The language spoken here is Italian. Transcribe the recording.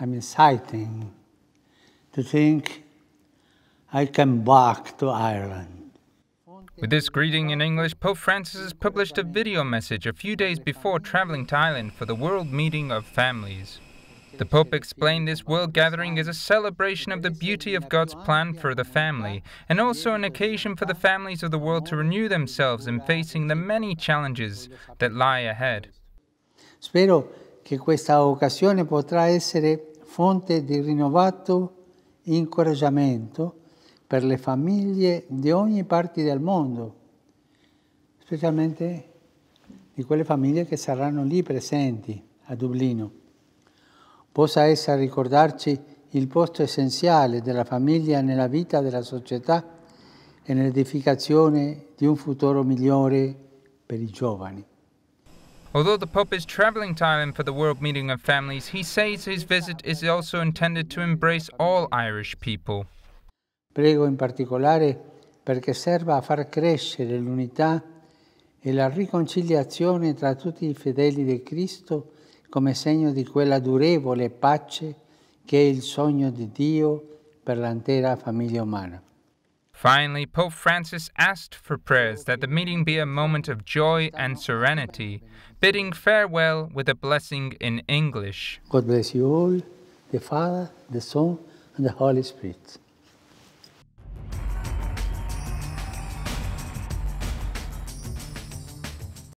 I'm excited to think I come back to Ireland. With this greeting in English, Pope Francis has published a video message a few days before traveling to Ireland for the World Meeting of Families. The Pope explained this world gathering is a celebration of the beauty of God's plan for the family, and also an occasion for the families of the world to renew themselves in facing the many challenges that lie ahead. Spero che questa occasione potrà essere fonte di rinnovato incoraggiamento per le famiglie di ogni parte del mondo, specialmente di quelle famiglie che saranno lì presenti a Dublino. Possa essa ricordarci il posto essenziale della famiglia nella vita della società e nell'edificazione di un futuro migliore per i giovani. Although the Pope is traveling to Ireland for the World Meeting of Families, he says his visit is also intended to embrace all Irish people. Prego in particolare perché serva a far crescere l'unità e la riconciliazione tra tutti i fedeli di Cristo come segno di quella durevole pace che è il sogno di Dio per l'intera famiglia umana. Finally, Pope Francis asked for prayers that the meeting be a moment of joy and serenity, bidding farewell with a blessing in English. God bless you all, the Father, the Son, and the Holy Spirit.